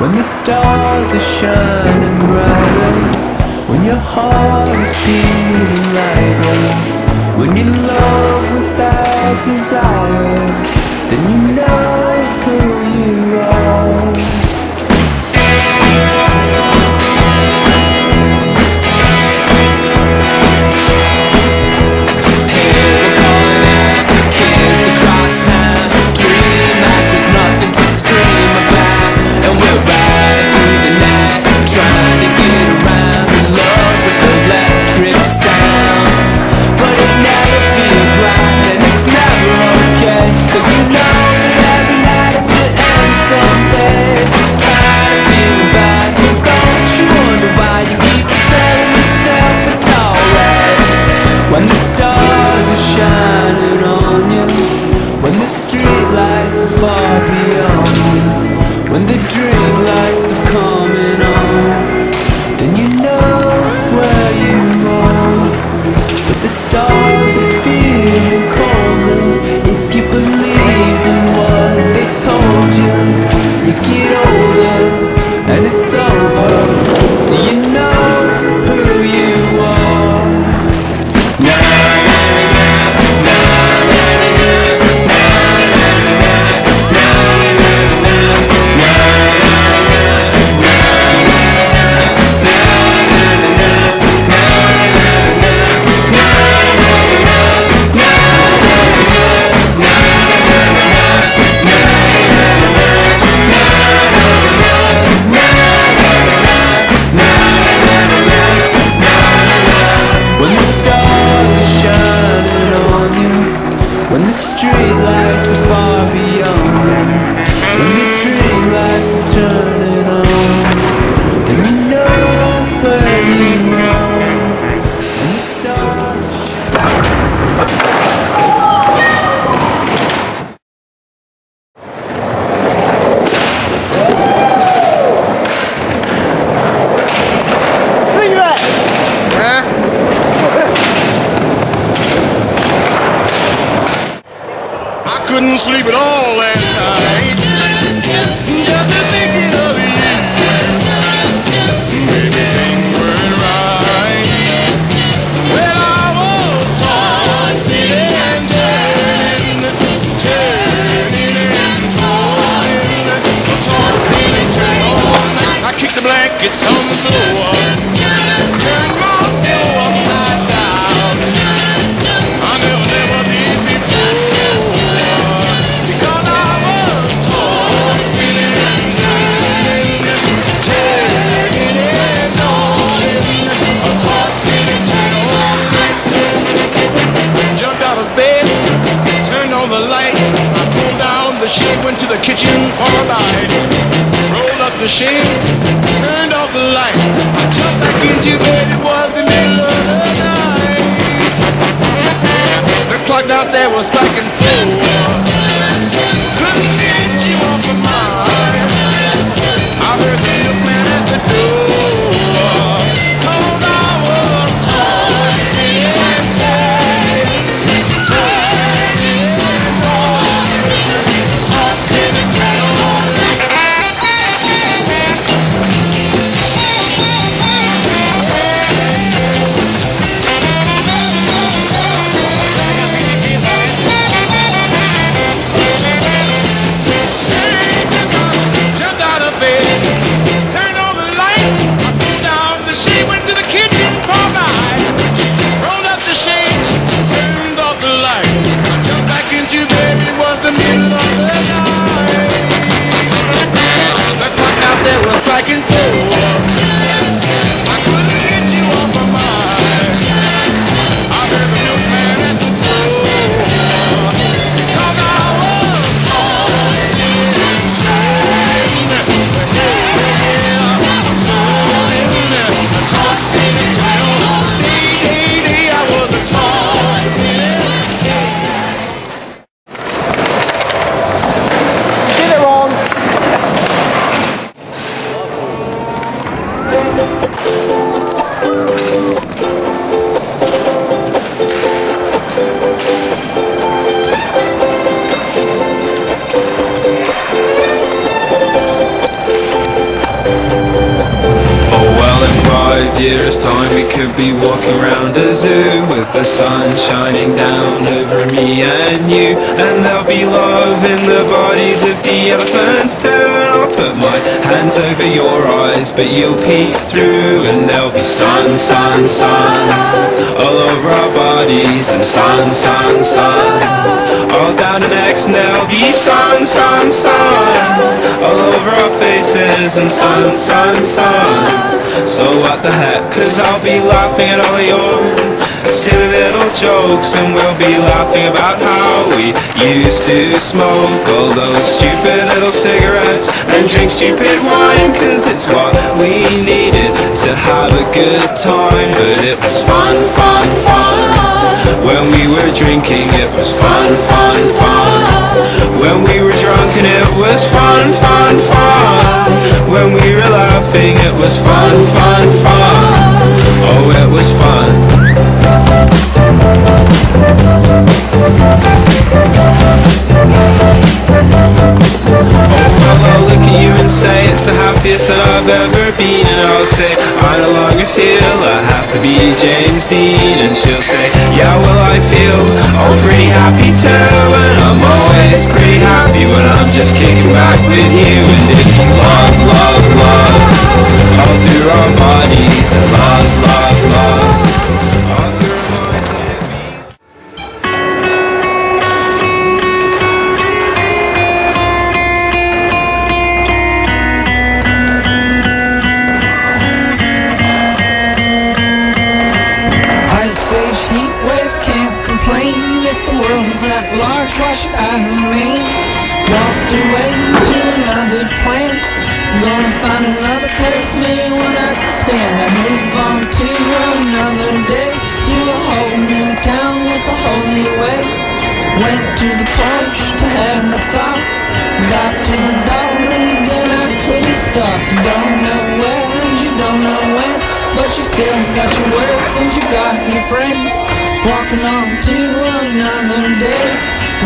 When the stars are shining brighter When your heart is beating lighter When you love without desire Then you know who you stars kitchen for a bite. Rolled up the shade, turned off the light. I jumped back into bed, it was the middle of the night. The clock downstairs was striking be walking around a zoo with the sun shining down over me and you, and there'll be love in the bodies of the elephants. Too. And I'll put my hands over your eyes, but you'll peek through, and there'll be sun, sun, sun. All over our bodies, and sun, sun, sun all down the necks, and there'll be sun, sun, sun all over our faces, and sun, sun, sun. So what the heck? Cause I'll be laughing at all your silly little jokes, and we'll be laughing about how we used to smoke all those stupid little cigarettes and drink stupid wine, cause it's what we needed to have a good time. But it was fun, fun, fun. When we were drinking, it was fun, fun, fun. When we were drunk, and it was fun, fun, fun. When we were laughing, it was fun, fun, fun. Oh, it was fun. Oh, I'll look at you and say it's the happiest that I've ever been. And I'll say, I no longer feel I have to be James Dean. And she'll say, Yeah, well, I feel all pretty happy too. And I'm always pretty happy when I'm just kicking back with you. And if you love, love, love, all through our bodies, and love, love, love, the at large, should I remain? Walked away to another planet Gonna find another place, maybe one I can stand. I move on to another day. To a whole new town with a whole new way. Went to the porch to have a thought. Got to the door and again I couldn't stop. Don't know where still got your words and you got your friends Walking on to another day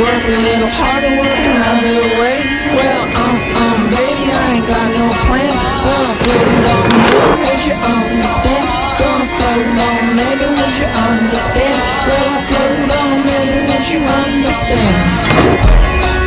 Work a little harder, work another way Well, um, um, baby, I ain't got no plan Gonna float on, baby, would you understand? Gonna float on, maybe would you understand? Well, I float on, maybe would you understand?